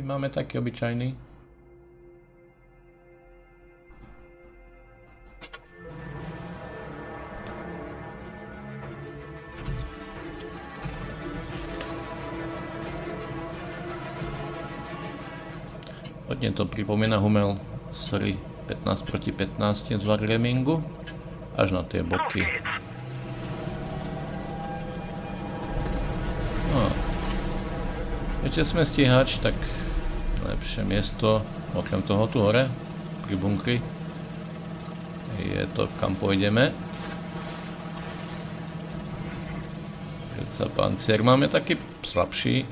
My máme taký obyčajný. Hodne to pripomína Humel Sorry, 15 proti 15 z Wargamingu. Až na tie boky. No. Keďže sme stíhač, tak lepšie miesto, okrem toho tu hore, pri bunkri, je to, kam pôjdeme. Keď sa pancier máme taký slabší,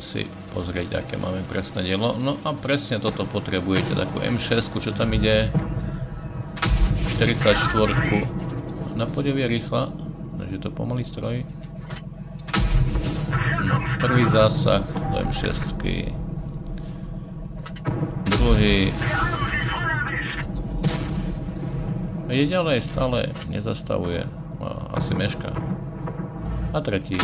si pozrieť, aké máme presné dielo. No a presne toto potrebujete, takú M6, čo tam ide. 44. Na podevie rýchla, takže to pomalý stroj. No, prvý zásah do M6. Druhý. Je ďalej, stále nezastavuje. Asi meška. A tretí.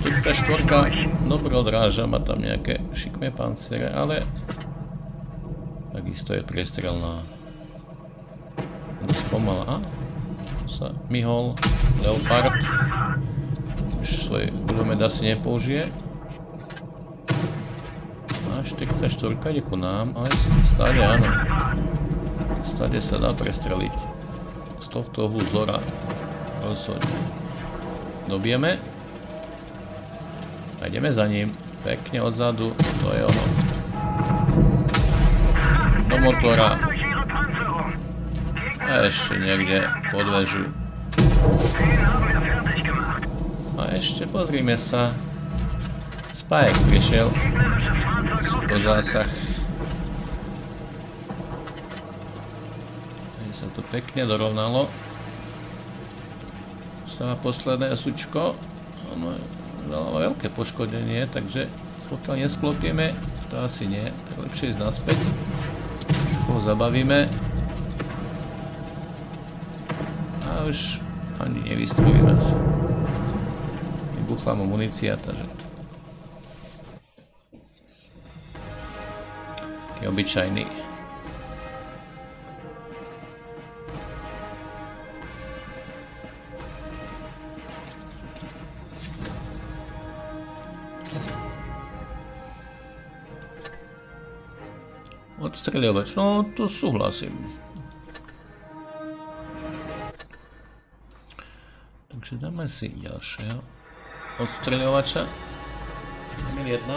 44 dobre odráža, má tam nejaké šikmé panciere, ale takisto je priestrelná. Dosť pomalá. A, sa myhol Leopard. Už svoj guľomet asi nepoužije. A 44 ide ku nám, ale stále áno. Stále sa dá prestreliť. Z tohto uhlu zora rozhodne. Dobijeme. A ideme za ním. Pekne odzadu. To je ono. Do motora. Ešte niekde pod vežu. A ešte pozrime sa. Spajek vyšiel. Po zásah. sa to pekne dorovnalo. Stáva posledné sučko. Ono veľa veľké poškodenie, takže pokiaľ nesklopieme, to asi nie, lepšie ísť naspäť. Ho zabavíme. A už ani nevystrelíme asi. Vybuchla mu munícia, takže... Taký obyčajný. Odstreľovač, no to súhlasím. Dáme si ďalšieho odstreľovača. Dáme jedna.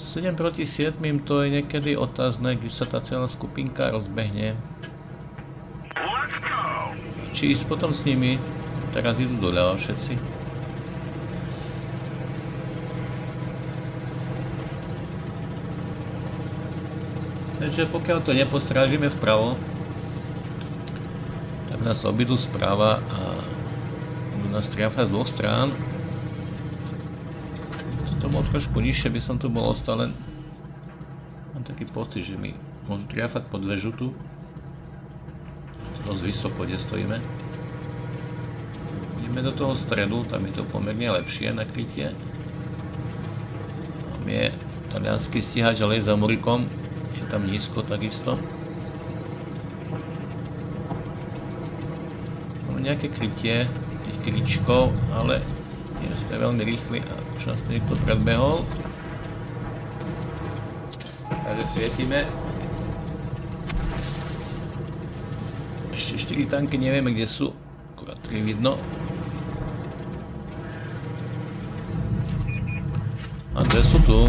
Sedem proti 7, to je niekedy otázne, kde sa tá celá skupinka rozbehne. Či ísť potom s nimi, teraz idú doľava všetci. Takže pokiaľ to nepostrážime vpravo, tak nás obidú správa a budú nás triafať z dvoch strán. To bolo trošku nižšie, by som tu bol ostal len mám taký pocit, že mi môžu triafať pod vežu tu. Dosť vysoko, kde stojíme. Ideme do toho stredu, tam je to pomerne lepšie nakrytie. Tam je talianský stíhač, ale je za Murikom je tam nízko takisto. Máme nejaké krytie tých kričkov, ale nie sme veľmi rýchli a už nás niekto predbehol. Takže svietime. Ešte 4 tanky nevieme kde sú, akurát 3 vidno. A dve sú tu.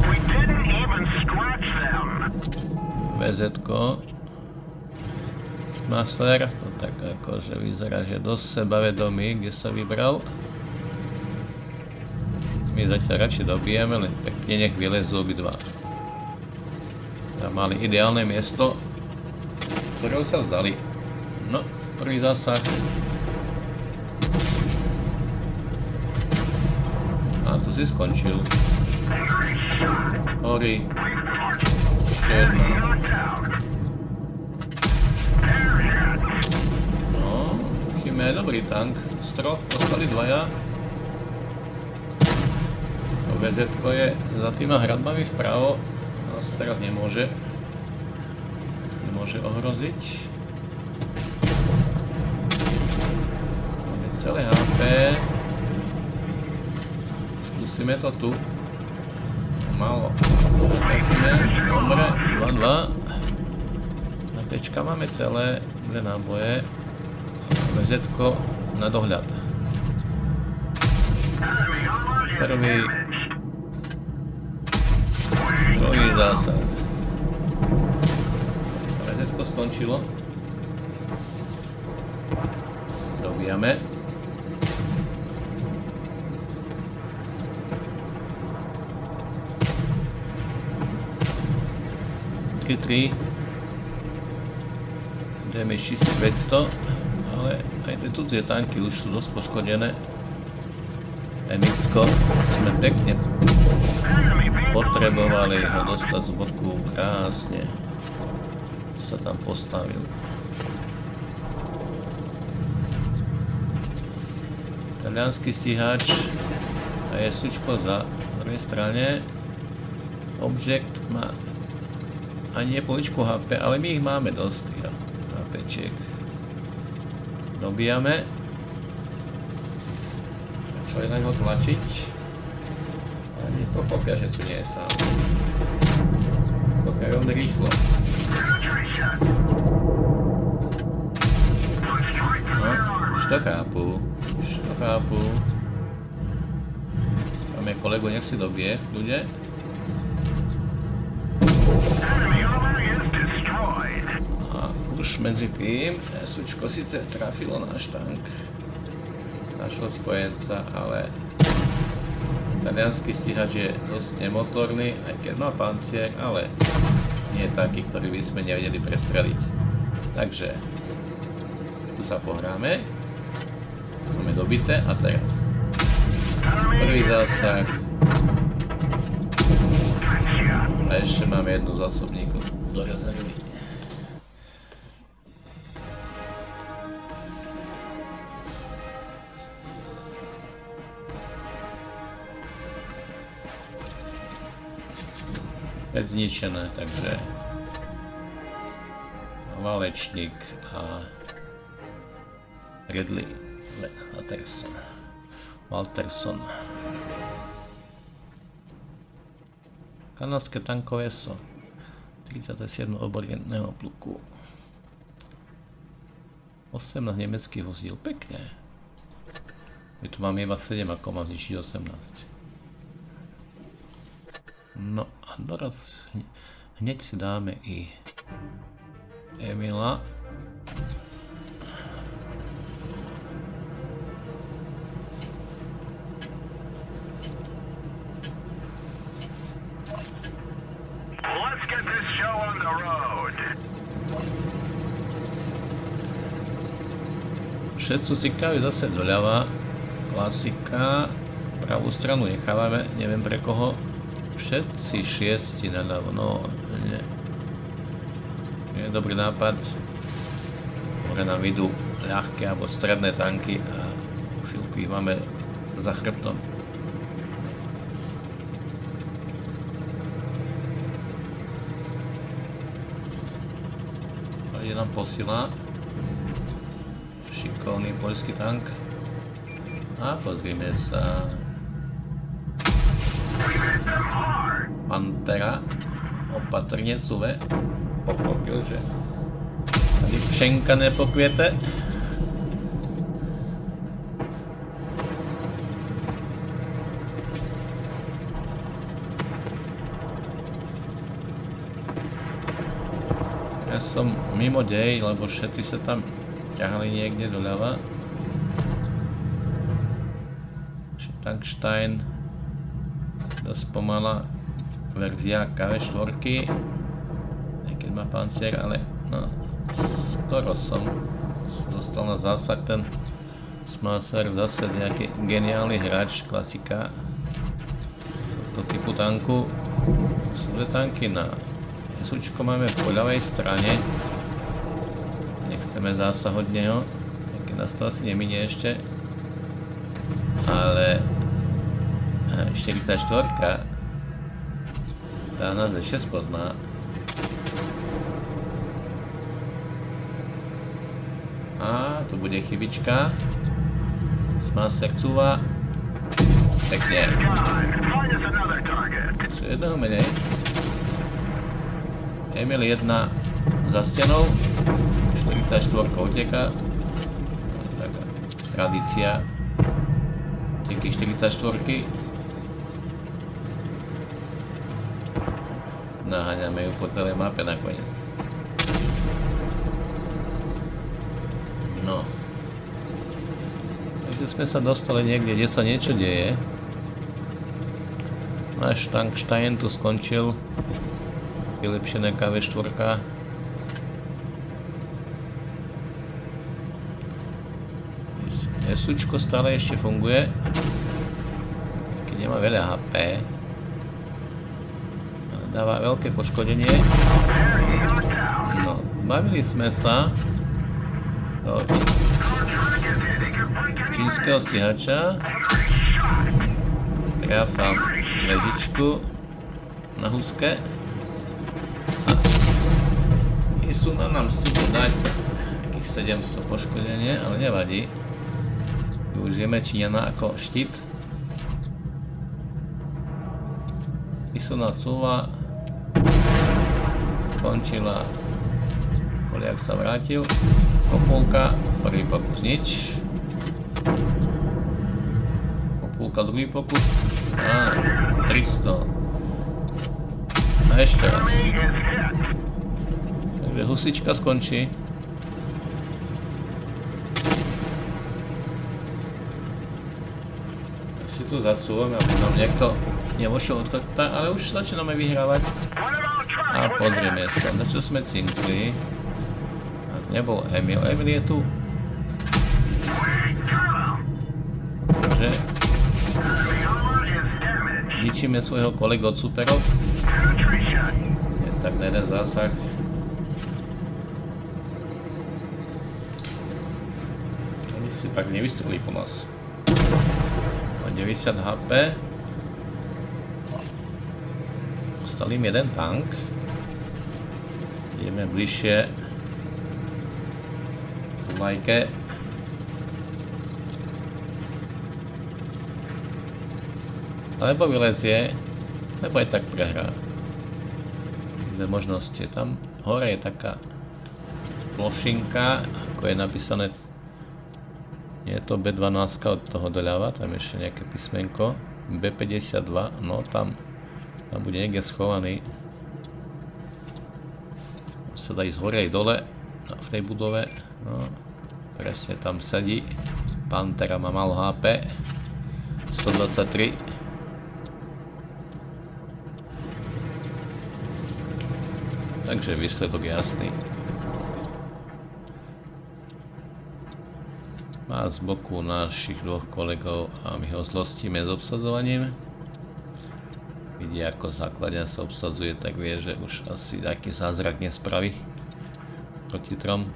Vz Smasler, to tak akože vyzerá, že dosť sebavedomý, kde sa vybral. My zatiaľ radšej dobijeme, len pekne nech vylezú obidva. Tam mali ideálne miesto, ktorého sa vzdali. No, prvý zásah. A tu si skončil. Horí. Jedna. No, chyme dobrý tank. Z troch ostali dvaja. vz je za týma hradbami vpravo. Nás teraz nemôže. Nemôže ohroziť. Máme celé HP. Skúsime to tu. Malo. Pekne. Dobre. 2-2. Na pečka máme celé dve náboje. vz na dohľad. Prvý. Druhý zásah. vz skončilo. Dobíjame. Všetky 3 damage 1500 ale aj tie tudzie tanky už sú dosť poškodené. Mx sme pekne potrebovali ho dostať z boku. Krásne sa tam postavil. Talianský stíhač a je sučko za druhej strane. Objekt má ani nie poličku HP, ale my ich máme dosť, tých HPčiek. Dobíjame. Čo je na ňo tlačiť? Ale nepochopia, že tu nie je sám. Pokiaľ veľmi rýchlo. No, už to chápu. Už to chápu. Máme kolegu, nech si dobie v ľudia. Už medzi tým. SUčko síce trafilo náš tank, našho spojenca, ale talianský stíhač je dosť nemotorný, aj keď má pancier, ale nie je taký, ktorý by sme nevedeli prestreliť. Takže tu sa pohráme. Máme dobité a teraz. Prvý zásah. A ešte máme jednu zásobníku. Do zničené, takže Valečník a Ridley Walterson. Walterson. Kanadské tankové so 37 obrneného pluku. 18 nemeckých vozíl, pekne. My tu máme iba 7, ako mám zničiť 18. No a doraz hneď si dáme i Emila. Všetci cikajú zase doľava. Klasika. Pravú stranu nechávame, neviem pre koho. Všetci šiesti naľavo, no nie. Nie je dobrý nápad. Môže nám idú ľahké alebo stredné tanky a chvíľku ich máme za chrbtom. je nám posila. Šikovný poľský tank. A pozrime sa. Pantera opatrne suve pochopil, že tady pšenka nepokviete. Ja som mimo dej, lebo všetci sa tam ťahali niekde doľava. Tankstein dosť pomala verzia KV4 aj keď má pancier, ale no, skoro som dostal na zásah ten Smasser zase nejaký geniálny hráč, klasika tohto typu tanku. Sú dve tanky na SUčko máme po ľavej strane. Nechceme zásah od neho. Keď nás to asi neminie ešte. Ale 44 tá nás ešte spozná. A tu bude chybička. Smá sercúva. Pekne. Čo jedného menej. Emil 1 za stenou. 44 uteka. Taká tradícia. Teky 44 Naháňame ju po celej mape nakoniec. No. Takže sme sa dostali niekde, kde sa niečo deje. Náš tank Stein tu skončil. Vylepšené KV4. SUčko stále ešte funguje. Keď nemá veľa HP dáva veľké poškodenie. No, zbavili sme sa do čínskeho stíhača. Trafám väzičku na huske. A Isuna nám chce dať takých 700 poškodenie, ale nevadí. Využijeme Číňana ako štít. Isuna cúva skončila. Poliak sa vrátil. Kopulka, prvý pokus nič. Kopulka, druhý pokus. Á, 300. A ešte raz. Takže husička skončí. Si tu zacúvam, aby nám niekto nevošiel od ale už začíname vyhrávať. A pozrieme sa, na čo sme cinkli. Nebol Emil. Emil je tu. Takže ničíme svojho kolegu od superov. Je tak na jeden zásah. Oni si pak nevystrelí po nás. 90 HP. Ostal im jeden tank. Ideme bližšie k. Alebo vylezie, alebo aj tak prehrá. Dve možnosti. Tam hore je taká plošinka, ako je napísané je to B12 od toho doľava, tam ešte nejaké písmenko. B52, no tam, tam bude niekde schovaný sa dá ísť hore aj dole v tej budove. No, presne tam sedí. Pantera má malo HP. 123. Takže výsledok jasný. Má z boku našich dvoch kolegov a my ho zlostíme s obsadzovaním vidí ako základňa sa obsadzuje, tak vie, že už asi taký zázrak nespraví proti trom.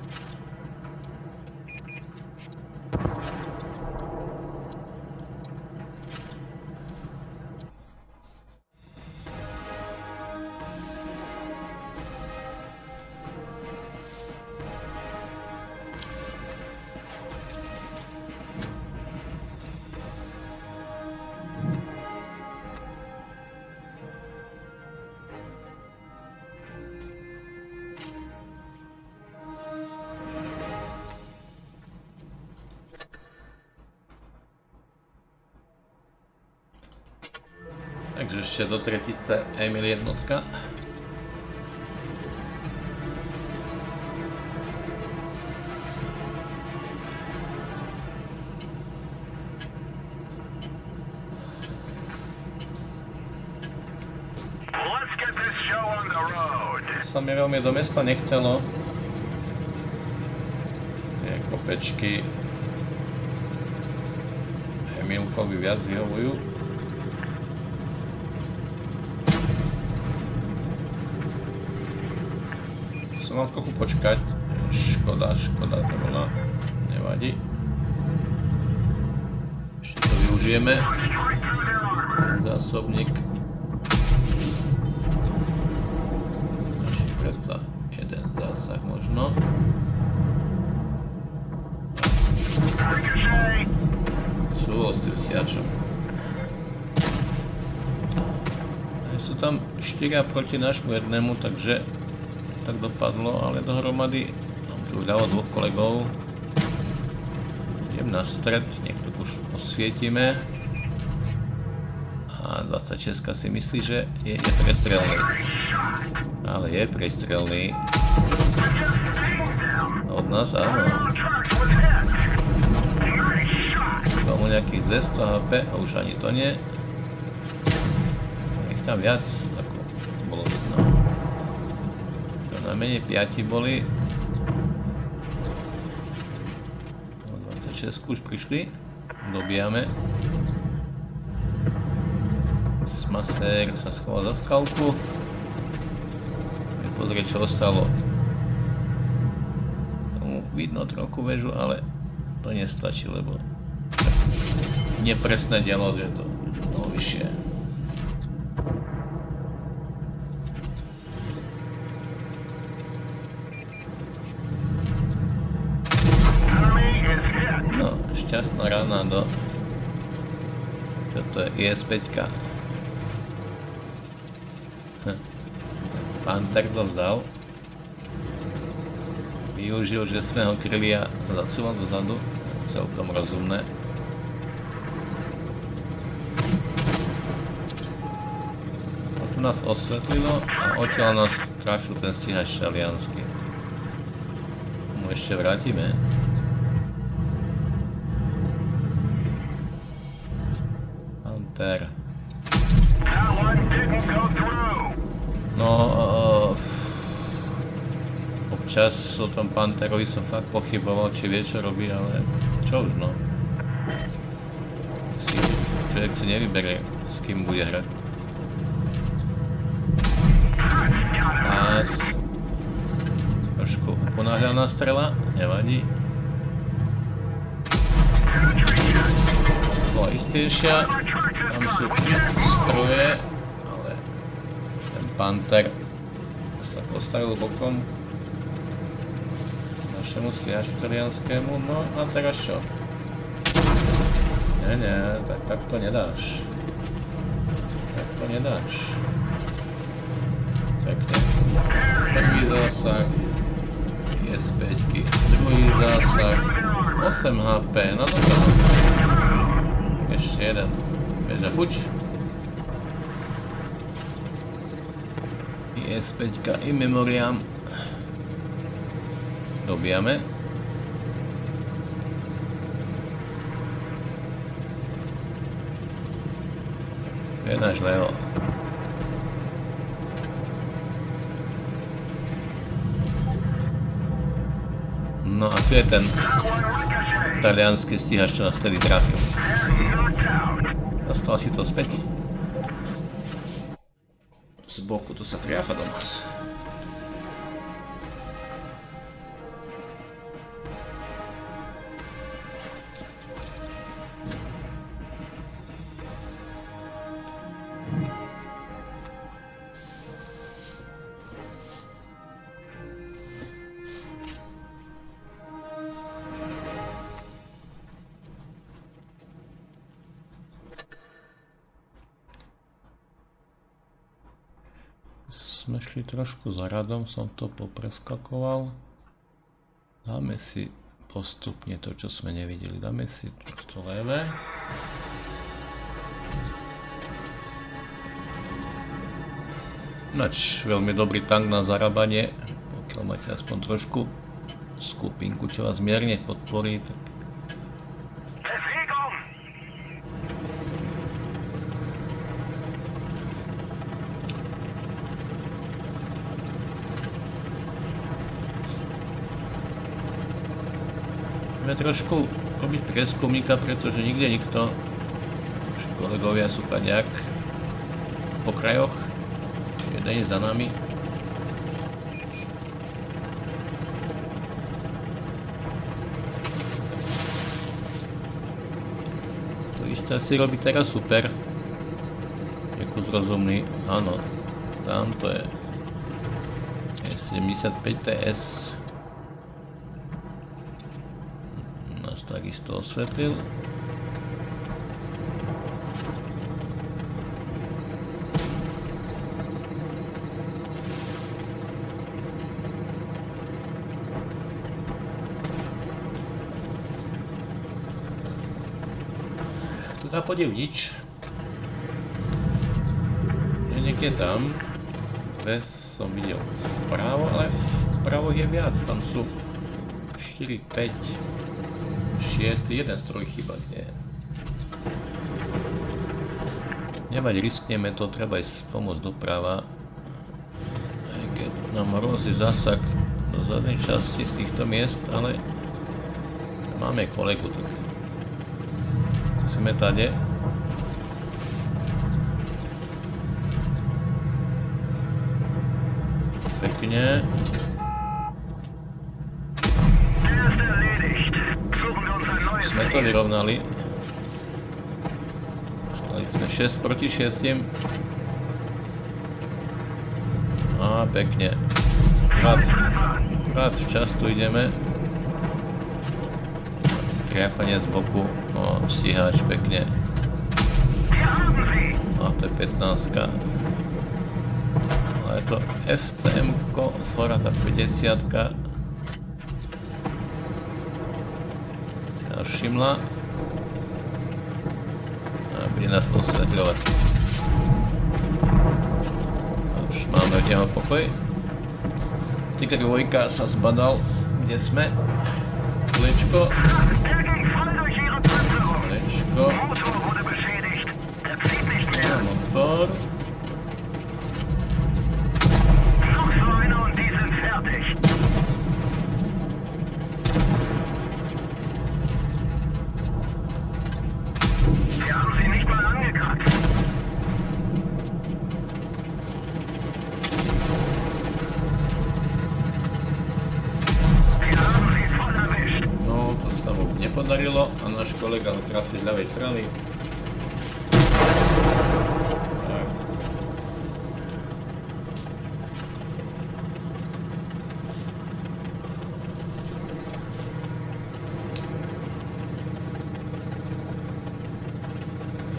Ešte do tretice Emil jednotka. sa mi veľmi do mesta nechcelo. Tie kopečky Emilkovi viac vyhovujú. Som mal trochu počkať. Škoda, škoda, to bolo. Nevadí. Ešte to využijeme. Zásobník. Ešte predsa jeden zásah možno. Sú s tým siačom. Sú tam 4 proti nášmu jednému, takže tak dopadlo, ale dohromady mám tu ľavo dvoch kolegov. Idem na stred, nech to už osvietime. A 26 si myslí, že je, je prestrelný. Ale je prestrelný. Od nás áno. Tomu nejakých 200 HP, a už ani to nie. Nech tam viac, Najmenej 5 boli. 26 už prišli. Dobijame. Smaser sa schoval za skalku. Pozrieť, čo ostalo. Tomu vidno trochu väžu, ale to nestačí, lebo nepresné dielo, že to bolo vyššie. No, šťastná rána do... Čo to je? IS-5. Hm. Panther to vzdal. Využil, že sme ho kryli a zacúval dozadu. Celkom rozumné. nás osvetlilo a odtiaľ nás trafil ten stíhač šaliansky. Mu ešte vrátime. Panther. No, uh, občas o tom Panterovi som fakt pochyboval, či vie čo robí, ale čo už no. Si, človek si nevyberie, s kým bude hrať. Nice. Trošku ponáhľaná strela, nevadí. Bola istejšia, tam sú stroje, ale ten Panther sa postavil bokom našemu stiaču talianskému, no a teraz čo? Nie, nie, tak, tak to nedáš. Tak to nedáš. Prvý zásah je z 5 druhý zásah 8 HP, no dobro. Ešte jeden. Beža chuť. IS-5 in memoriam. Dobijame. Je náš Leo. No a tu je ten talianský stíhač, čo nás vtedy trafil. Dostal si to späť. Z boku to sa triafa do nás. Sme šli trošku za radom, som to popreskakoval. Dáme si postupne to, čo sme nevideli. Dáme si to levé. Nač veľmi dobrý tank na zarábanie, pokiaľ máte aspoň trošku skupinku, čo vás mierne podporí, tak trošku robiť preskumíka, pretože nikde nikto, kolegovia sú tam po krajoch, jeden je za nami. To isté si robí teraz super. Je kus rozumný, áno, tam to je 75 TS. Takisto osvetlil. dá podiv nič. Je niekde tam. Dve som videl vpravo, ale vpravo je viac. Tam sú 4, 5, 6, jeden stroj chyba, kde je. Riskneme to, treba ísť pomôcť doprava. Aj keď nám hrozí zasak do zadnej časti z týchto miest, ale máme kolegu, tak Musíme tade. Pekne. Sme to vyrovnali. Stali sme 6 proti 6. A pekne. Krát, krát včas tu ideme. Triafanie z boku. No, stíhač pekne. No, to je 15. Ale to FCM-ko, svora tá 50 -ka. Všimla. A bude nás osvetľovať. Už máme od neho pokoj. Tiger dvojka sa zbadal, kde sme. Kulečko. Motor. Motor náš kolega ho trafil z ľavej strany.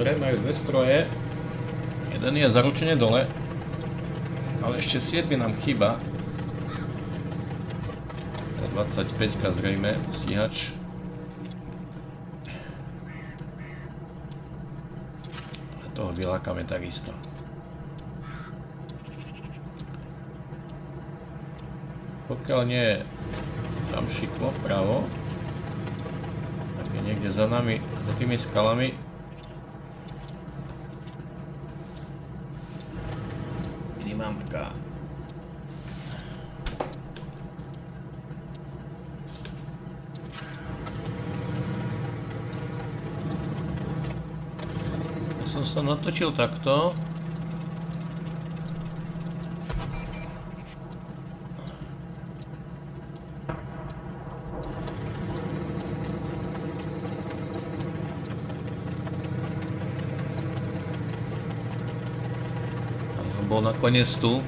ktoré majú dve stroje. Jeden je zaručene dole, ale ešte 7 nám chýba. 25 zrejme, stíhač. Toho vylákame takisto. Pokiaľ nie je tam šikmo vpravo, tak je niekde za nami, za tými skalami. Som sa natočil takto. Bol nakoniec tu.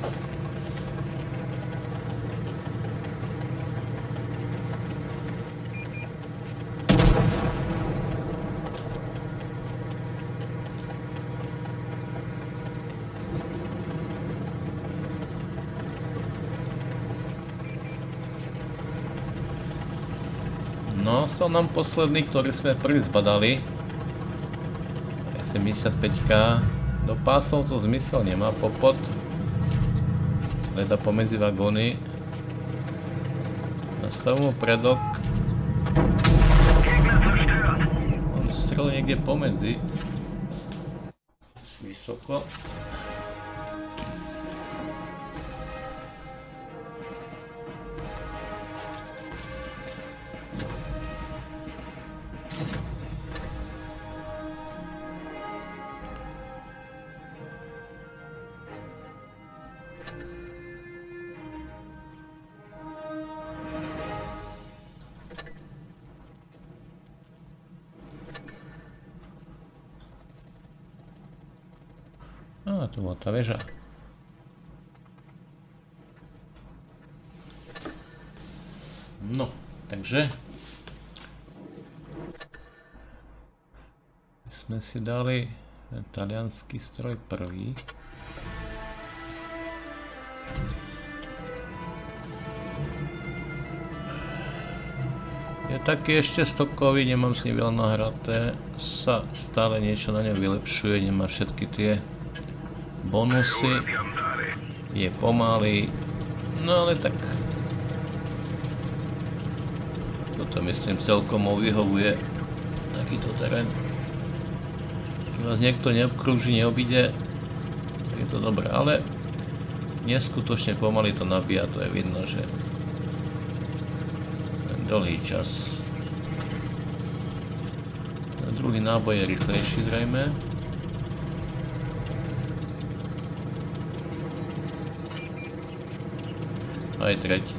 No, stal nám posledný, ktorý sme prvý zbadali. 75k. Do pásov to zmysel nemá, popod. Leda pomedzi vagóny. Nastav mu predok. On strel niekde pomedzi. Vysoko. Á, tu bola tá väža. No, takže... Sme si dali talianský stroj prvý. Je taký ešte stokový, nemám s ním veľa nahraté, sa stále niečo na ňom vylepšuje, nemá všetky tie bonusy, je pomalý, no ale tak toto myslím celkom vyhovuje takýto terén. Keď vás niekto neobkrúži, neobíde, je to dobré, ale neskutočne pomaly to nabíja, to je vidno, že dlhý čas. Druhý náboj je rýchlejší zrejme. Aj tretí.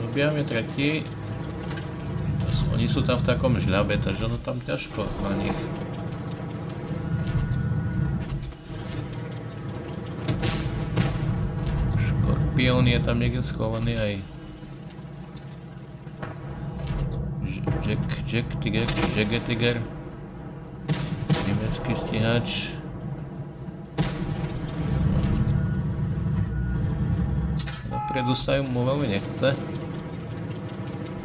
Dobijame tretí. Oni sú tam v takom žľabe, takže ono tam ťažko na nich. špión je tam niekde schovaný aj Jack, Jack Tiger, Jack Tiger nemecký stíhač dopredu sa mu veľmi nechce.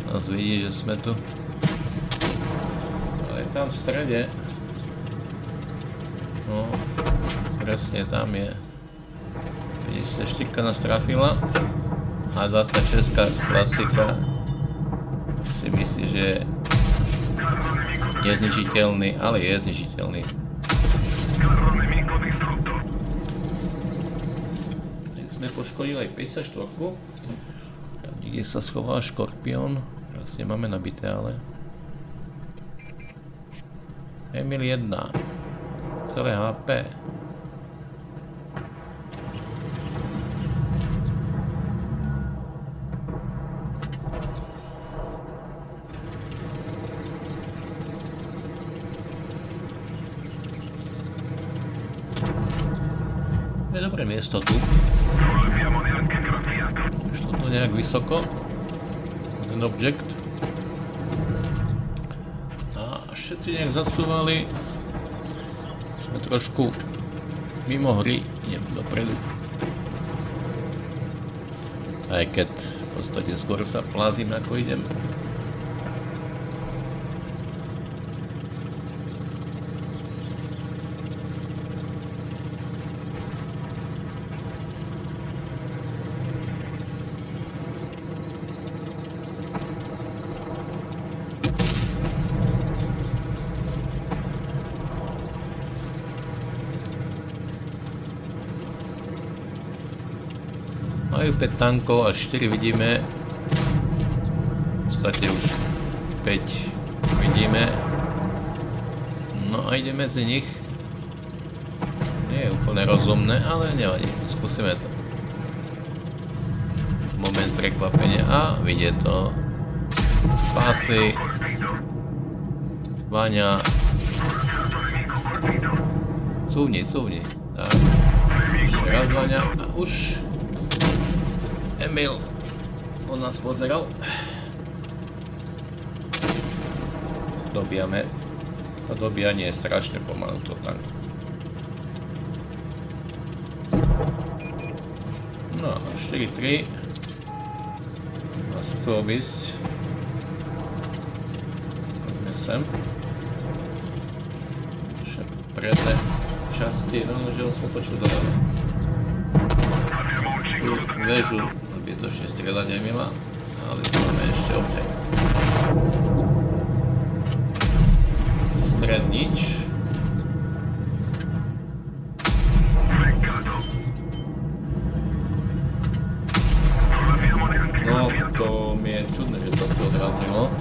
Nás vidí, že sme tu. Ale tam v strede. No presne tam je. 54 nás trafila a 26 klasika. Si myslí, že je znižiteľný, ale je znižiteľný. Sme poškodili aj 54. Tam niekde sa schoval škorpión. Teraz nemáme nabité, ale... Emil 1. Celé HP. Dobre miesto tu. Šlo to nejak vysoko. Ten objekt. A všetci nejak zacúvali. Sme trošku mimo hry. Idem dopredu. Aj keď v podstate skôr sa plázim ako idem. Majú 5 tankov a 4 vidíme. V podstate už 5 vidíme. No a ide medzi nich. Nie je úplne rozumné, ale nevadí. Skúsime to. Moment prekvapenia. A vidie to. Pásy. Váňa. Súvni, súvni. Tak. Raz Váňa. A už Emil on nás pozeral. Dobijame. To dobijanie je strašne pomalu to tanku. No, 4-3. Nás tu obísť. Poďme sem. Ešte predné časti, no, že som točil do Tu väžu zbytočne strieľať Emila, ale tu máme ešte objekt. Stred nič. No, to mi je čudné, že to tu odrazilo.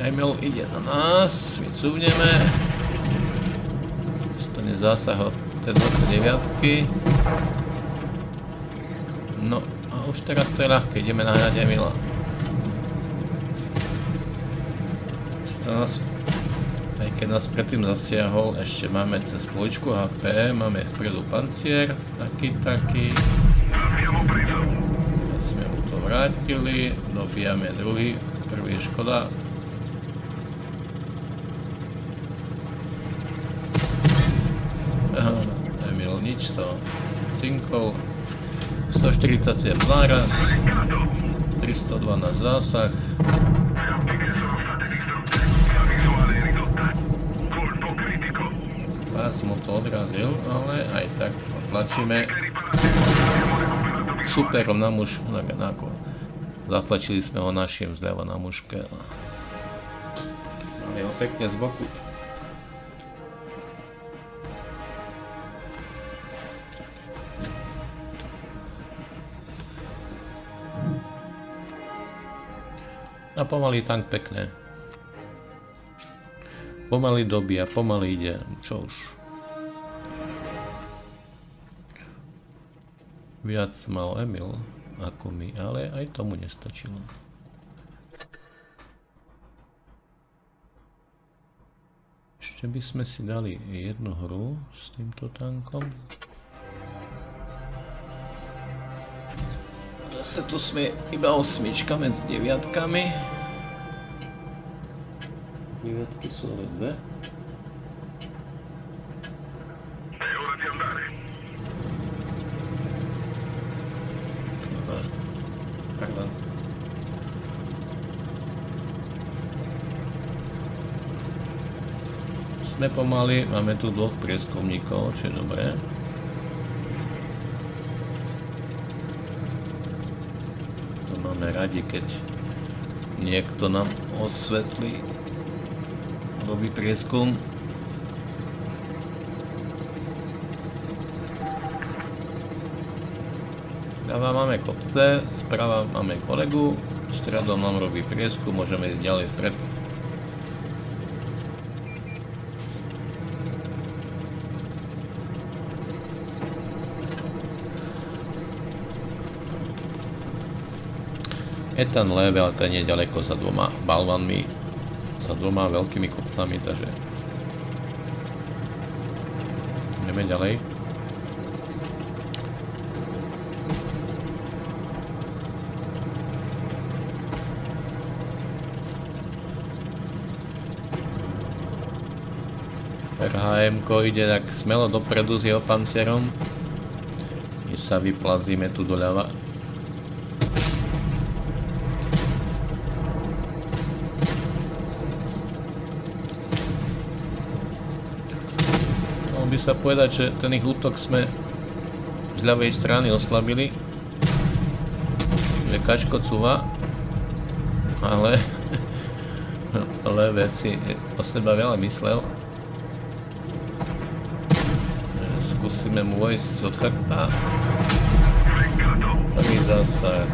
Emil ide na nás, my cúvneme zásah od T29. No a už teraz to je ľahké, ideme nahrať Emila. aj keď nás predtým zasiahol, ešte máme cez poličku HP, máme vpredu pancier, taký, taký. A sme mu to vrátili, dobijame druhý, prvý je škoda. Aha, Nič to cinkol. 147 náraz, 312 zásah. Pás mu to odrazil, ale aj tak tlačíme superom na muž, ako zatlačili sme ho našim zľava na mužke. Mali ho pekne z boku. A pomaly tank pekné. Pomaly dobia, pomaly ide, čo už. Viac mal Emil ako my, ale aj tomu nestačilo. Ešte by sme si dali jednu hru s týmto tankom. Zase tu sme iba osmička medzi deviatkami. Deviatky sú ale dve. Sme pomaly, máme tu dvoch prieskumníkov, čo je dobré. Máme radi, keď niekto nám osvetlí, robí prieskum. Zľava máme kopce, sprava máme kolegu, stredom nám robí prieskum, môžeme ísť ďalej vpred. Ten level, ten je ďaleko za dvoma balvanmi, za dvoma veľkými kopcami, takže ideme ďalej. rhm ide tak smelo dopredu s jeho pancierom. My sa vyplazíme tu doľava. Sa povedať, že ten ich útok sme z ľavej strany oslabili. Že kačko cúva, ale levé si o seba veľa myslel. Skúsime mu vojsť od chrbta. Prvý zásah.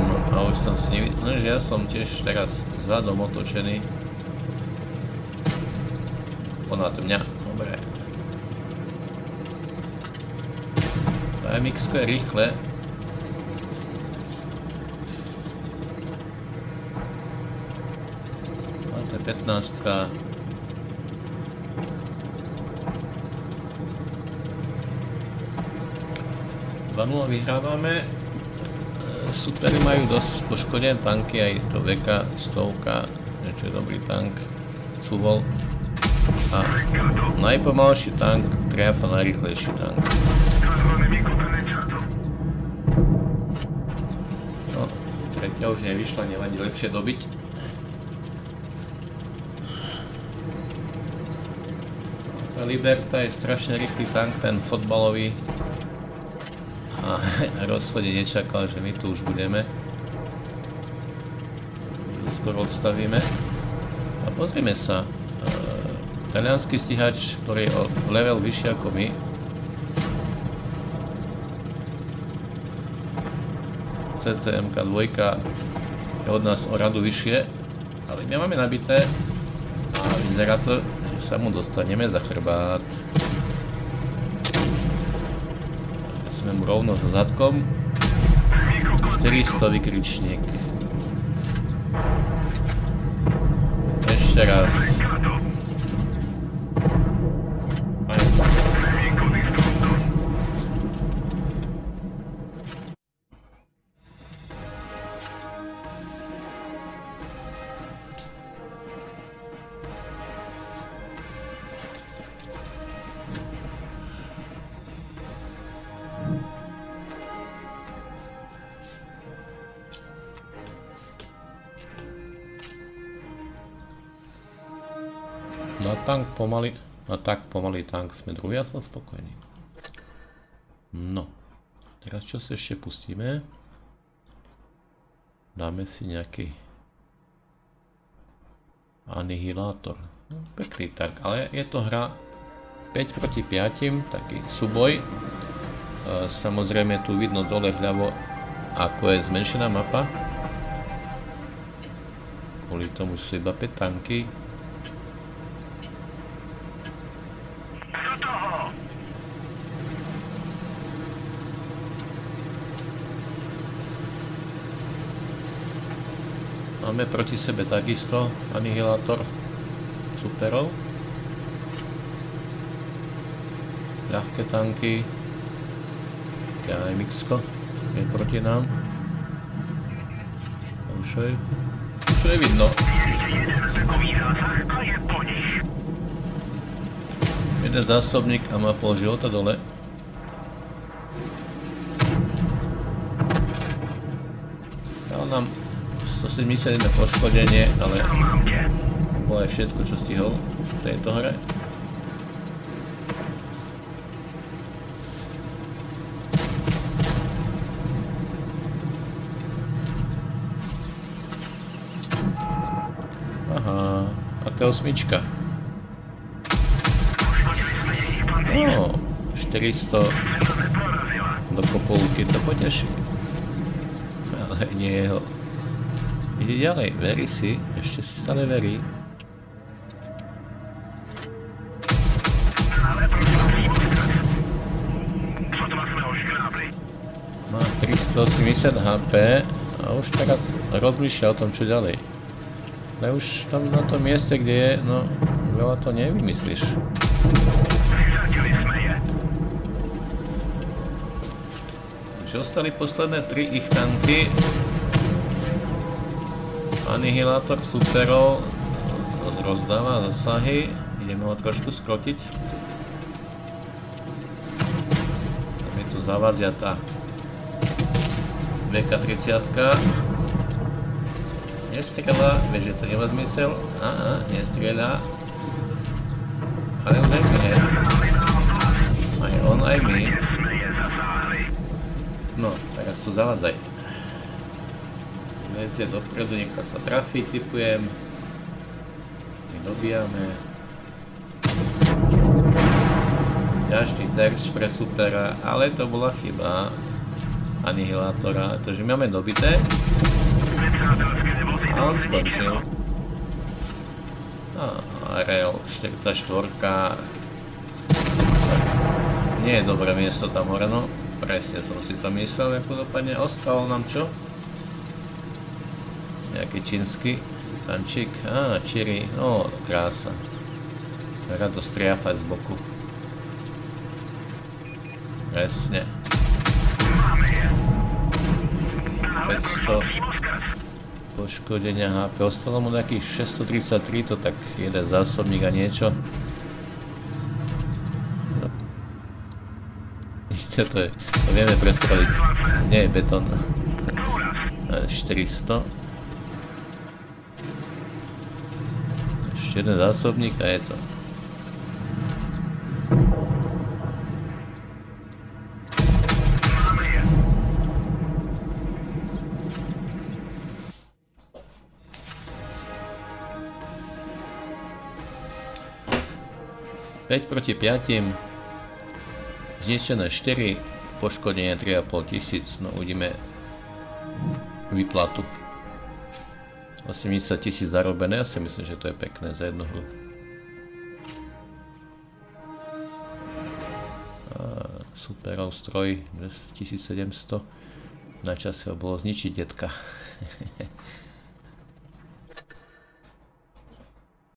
No, a už som si nevidel, no, že ja som tiež teraz zadom otočený ponad mňa. Dobre. Mx je rýchle. A to je 15. -ka. vyhrávame. Superi majú dosť poškodené tanky, aj to VK 100, čo je dobrý tank. Cuvol. A najpomalší tank triafa najrychlejší tank. Tretia už nevyšla, nevadí, lepšie dobiť. Liberta je strašne rýchly tank, ten fotbalový. A rozchode nečakal, že my tu už budeme. Skoro odstavíme. A pozrime sa, talianský stíhač, ktorý je o level vyššie ako my. CCMK 2 je od nás o radu vyššie, ale my máme nabité a vyzerá to, že sa mu dostaneme za chrbát. Sme mu rovno za zadkom. 400 vykričník. Ešte raz. Pomaly, na tak pomalý tank sme druhý, ja som spokojný. No, teraz čo si ešte pustíme? Dáme si nejaký anihilátor. Pekný tank, ale je to hra 5 proti 5, taký súboj. E, samozrejme tu vidno dole vľavo, ako je zmenšená mapa. Kvôli tomu sú iba 5 tanky. Máme proti sebe takisto anihilátor superov. Ľahké tanky. AMX-ko je proti nám. Už je, už je vidno. Jeden zásobník a má pol života dole. Dal nám 171 poškodenie, ale bolo aj všetko, čo stihol v tejto hre. Aha, a to je osmička. No, 400 do kopolky, to poteší. Ale nie jeho. Ide ďalej, verí si, ešte si stále verí. Má 380 HP a už teraz rozmýšľa o tom, čo ďalej. Ale už tam na tom mieste, kde je, no veľa to nevymyslíš. Ostali posledné tri ich tanky. Anihilátor superov rozdáva zasahy. Ideme ho trošku skrotiť. Tam je tu tá VK-30. Nestrela, vieš, že to nemá zmysel. Á, nestrela. Ale on aj my, Aj on, aj my. No, teraz tu lezie dopredu, nechá sa trafiť, typujem. My dobijame. Ďalší terč pre supera, ale to bola chyba anihilátora, takže máme dobité. A on skončil. A Rail 44. Nie je dobré miesto tam hore, no. Presne som si to myslel, ako dopadne. Ostalo nám čo? Nejaký čínsky tančík. Á, čiri. No, krása. Rado striafať z boku. Presne. 500 poškodenia HP. Ostalo mu nejakých 633, to tak jeden zásobník a niečo. No. to je, to vieme predstaviť. Nie je betón. 400. ešte jeden zásobník a je to. Päť proti piatim. Zničené 4, poškodenie 3,5 tisíc, no uvidíme výplatu. 80 tisíc zarobené, ja si myslím, že to je pekné za jednu hru. Superov stroj 1700. Na čase ho bolo zničiť detka.